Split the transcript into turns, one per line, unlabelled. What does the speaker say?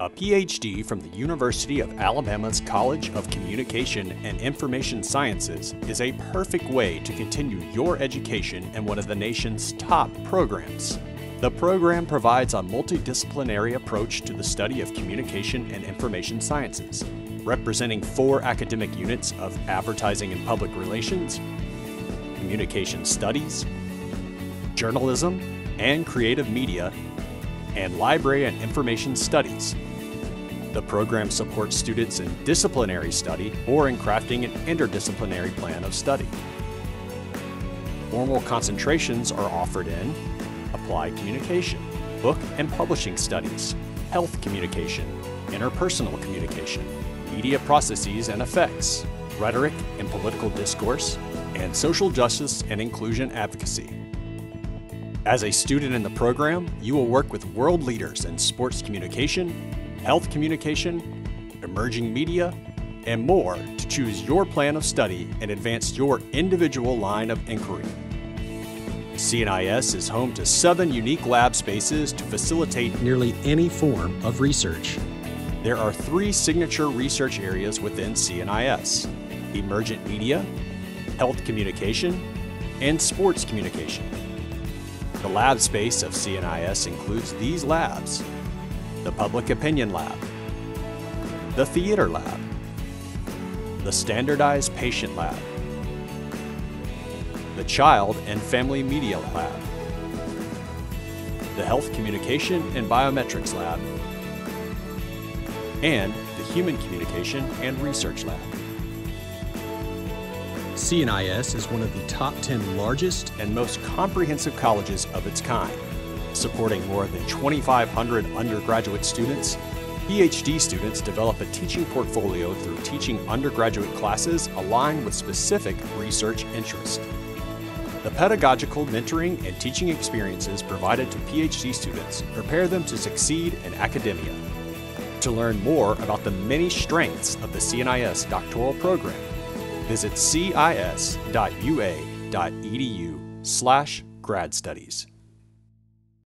A PhD from the University of Alabama's College of Communication and Information Sciences is a perfect way to continue your education in one of the nation's top programs. The program provides a multidisciplinary approach to the study of communication and information sciences, representing four academic units of advertising and public relations, communication studies, journalism and creative media, and library and information studies. The program supports students in disciplinary study or in crafting an interdisciplinary plan of study. Formal concentrations are offered in applied communication, book and publishing studies, health communication, interpersonal communication, media processes and effects, rhetoric and political discourse, and social justice and inclusion advocacy. As a student in the program, you will work with world leaders in sports communication, health communication, emerging media, and more to choose your plan of study and advance your individual line of inquiry. CNIS is home to seven unique lab spaces to facilitate nearly any form of research. There are three signature research areas within CNIS emergent media, health communication, and sports communication. The lab space of CNIS includes these labs. The Public Opinion Lab, the Theater Lab, the Standardized Patient Lab, the Child and Family Media Lab, the Health Communication and Biometrics Lab, and the Human Communication and Research Lab. CNIS is one of the top 10 largest and most comprehensive colleges of its kind supporting more than 2,500 undergraduate students. PhD students develop a teaching portfolio through teaching undergraduate classes aligned with specific research interests. The pedagogical, mentoring, and teaching experiences provided to PhD students prepare them to succeed in academia. To learn more about the many strengths of the CNIS doctoral program, visit cis.ua.edu slash grad studies.